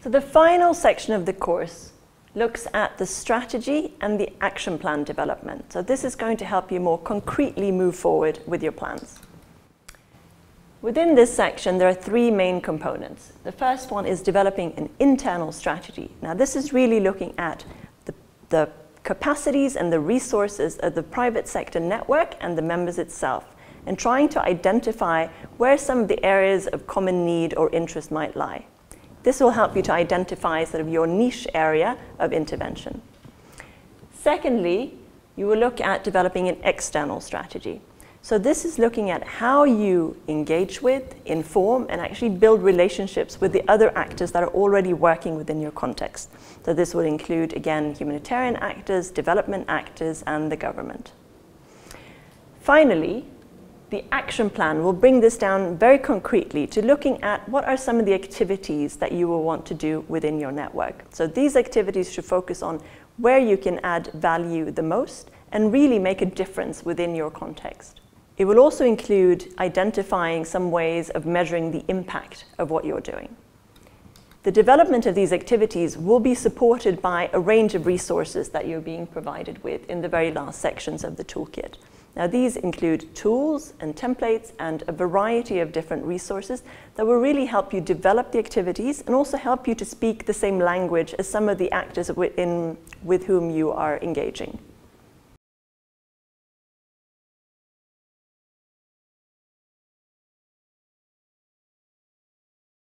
So the final section of the course looks at the strategy and the action plan development. So this is going to help you more concretely move forward with your plans. Within this section, there are three main components. The first one is developing an internal strategy. Now, this is really looking at the, the capacities and the resources of the private sector network and the members itself, and trying to identify where some of the areas of common need or interest might lie. This will help you to identify sort of your niche area of intervention. Secondly, you will look at developing an external strategy. So this is looking at how you engage with, inform, and actually build relationships with the other actors that are already working within your context. So this will include, again, humanitarian actors, development actors, and the government. Finally, the action plan will bring this down very concretely to looking at what are some of the activities that you will want to do within your network. So these activities should focus on where you can add value the most and really make a difference within your context. It will also include identifying some ways of measuring the impact of what you're doing. The development of these activities will be supported by a range of resources that you're being provided with in the very last sections of the toolkit. Now these include tools and templates and a variety of different resources that will really help you develop the activities and also help you to speak the same language as some of the actors in, with whom you are engaging.